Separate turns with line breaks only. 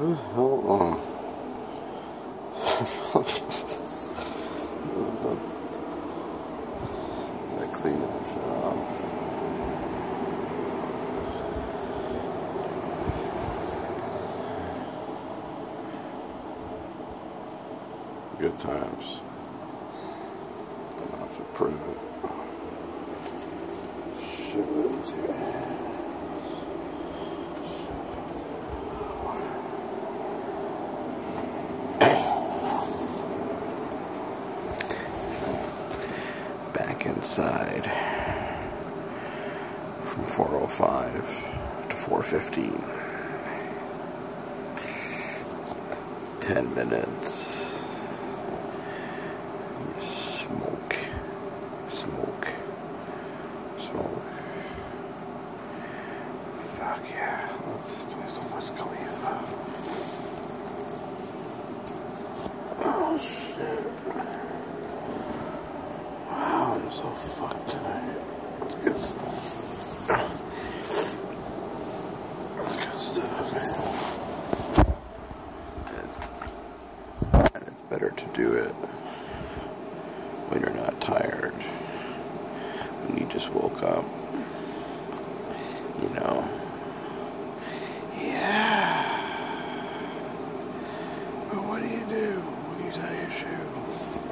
I clean that shit up. Good times. Don't have to prove it. Shit, here. Inside from 405 to 415. 10 minutes. Smoke. Smoke. Smoke. Fuck yeah. Let's do some Wiz Khalifa. Oh shit. better to do it when you're not tired. When you just woke up, you know. Yeah. But what do you do when you tie your shoe?